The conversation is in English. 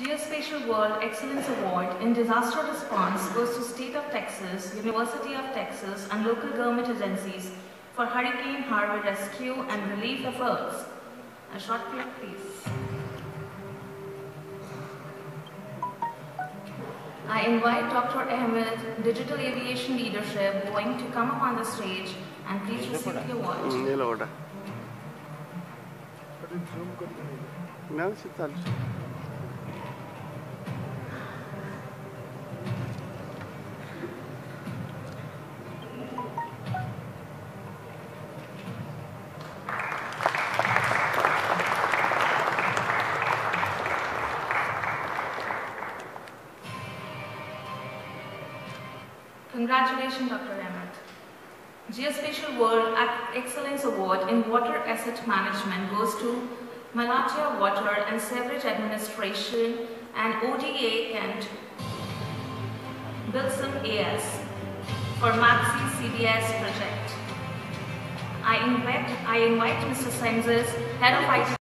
Geospatial World Excellence Award in Disaster Response goes to State of Texas, University of Texas, and local government agencies for Hurricane Harvey rescue and relief efforts. A short clip, please. I invite Dr. Ahmed, Digital Aviation Leadership, going to come up on the stage and please receive the award. It's Congratulations, Dr. Ahmed. Geospatial World Excellence Award in Water Asset Management goes to Malatya Water and Sewerage Administration and ODA Kent Bilson AS for MAXI CDS project. I invite, I invite Mr. Census, Head of IT